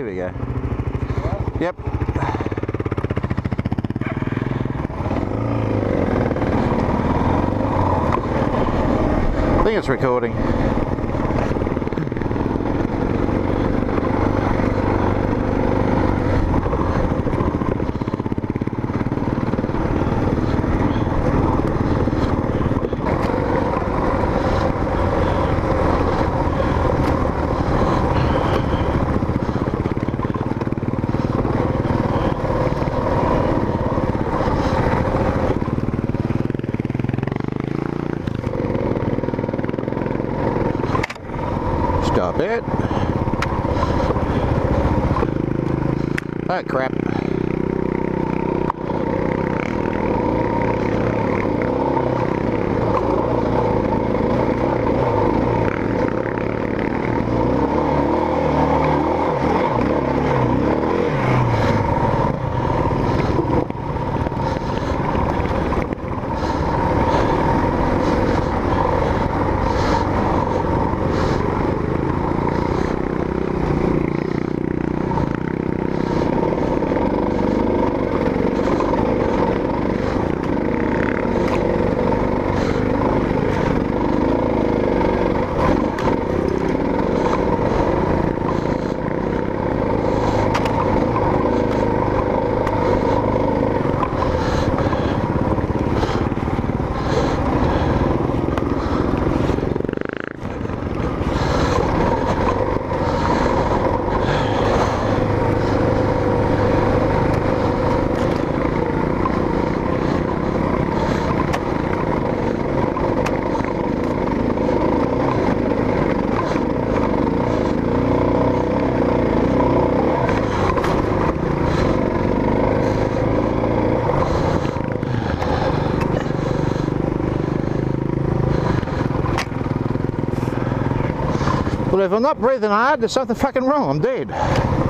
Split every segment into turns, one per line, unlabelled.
here we go. Yep. I think it's recording. Stop it. Ah, crap. If I'm not breathing hard, there's something fucking wrong. I'm dead.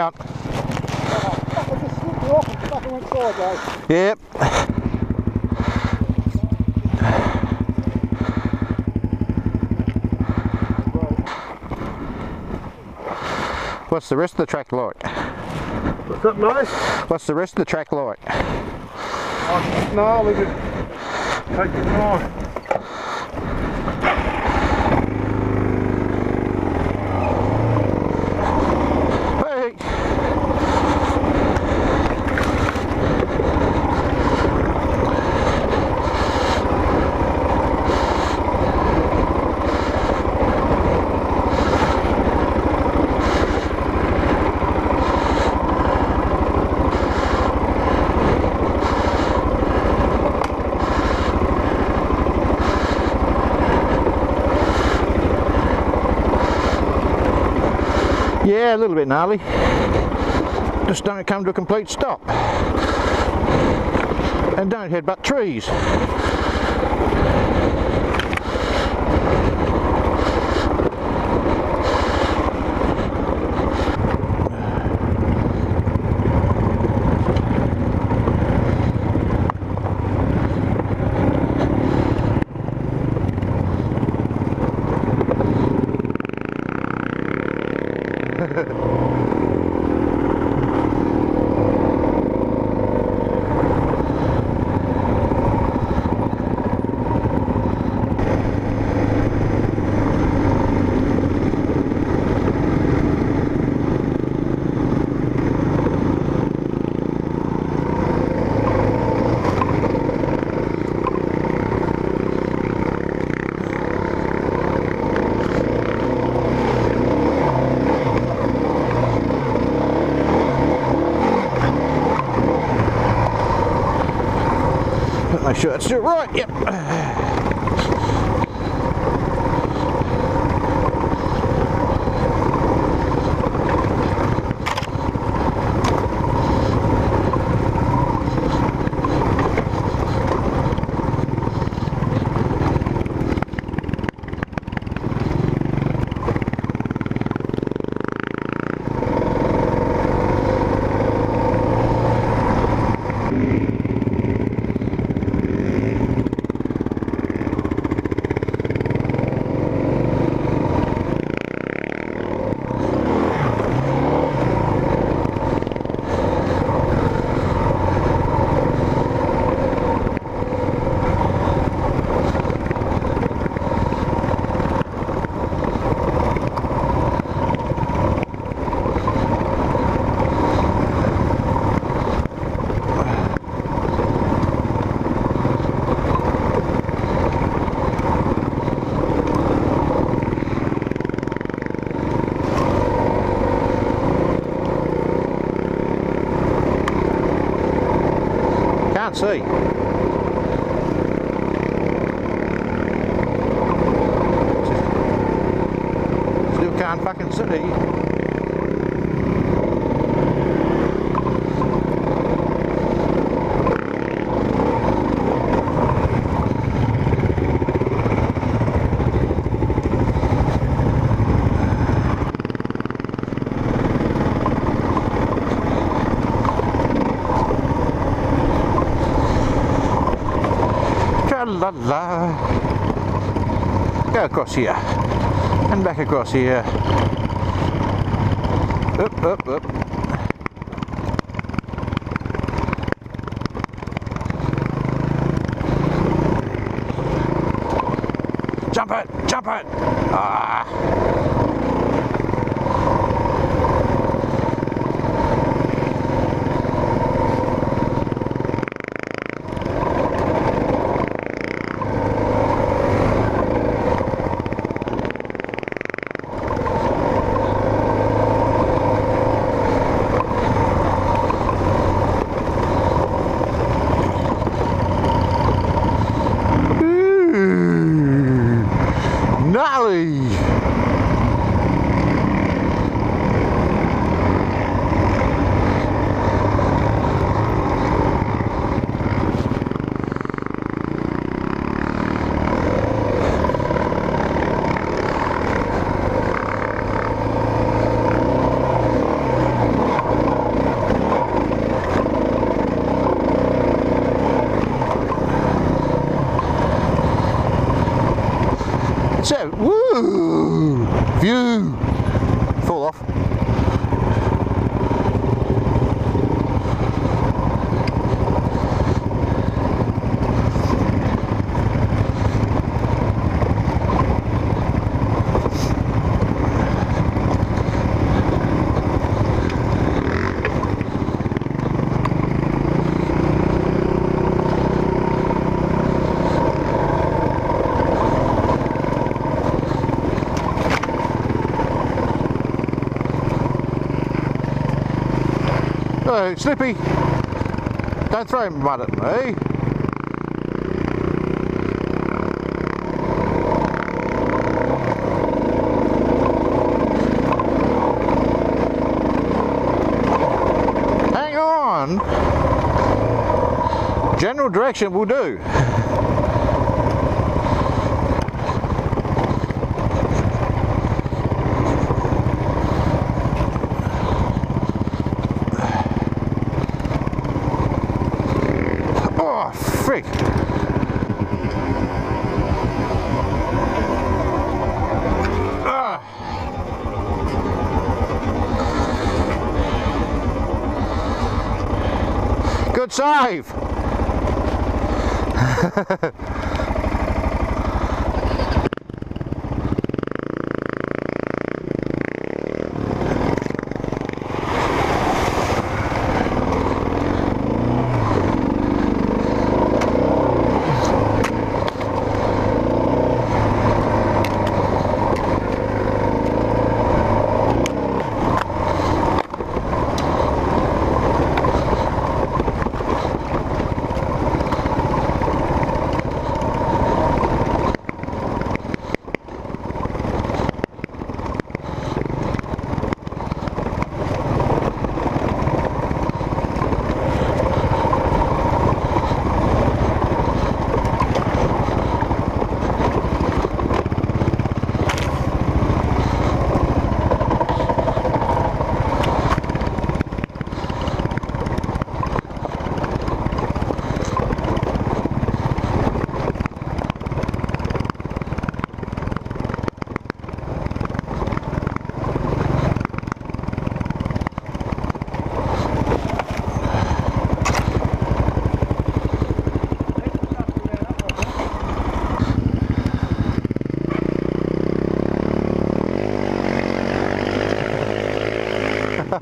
you off and fucking went sideways.
Yep. What's the rest of the track like?
What's up, mate?
What's the rest of the track like?
Oh, no, leave it. Take your time.
Yeah, a little bit gnarly. Just don't come to a complete stop. And don't headbutt trees. Sure that's it right. Yep. Can't see. Still can't fucking see. Tra-la-la. Go across here. And back across here. Up, up, up. Jump it! Jump it! Ah! Oh, Slippy! Don't throw mud at me. Hang on! General direction will do. Oh, frick! Ah. Good save!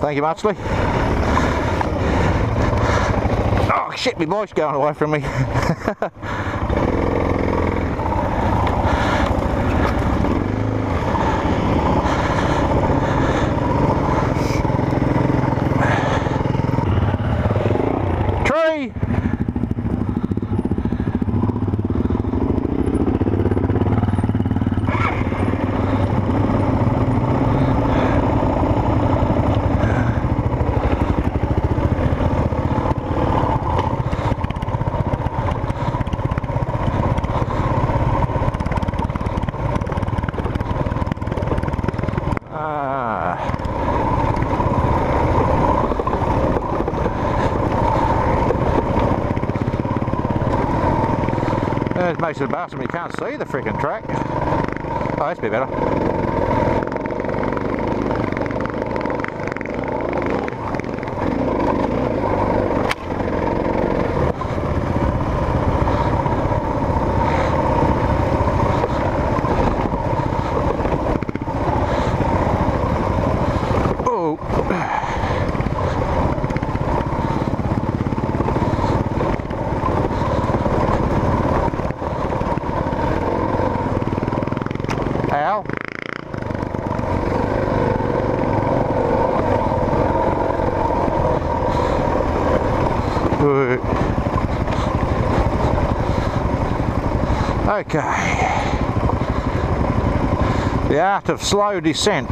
Thank you, Matsley. Oh shit, my voice going away from me. There's most of the bastard, you can't see the freaking track. Oh, that's a bit better. Oh. Al? Okay. The art of slow descent.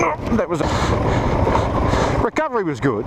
Oh, that was recovery was good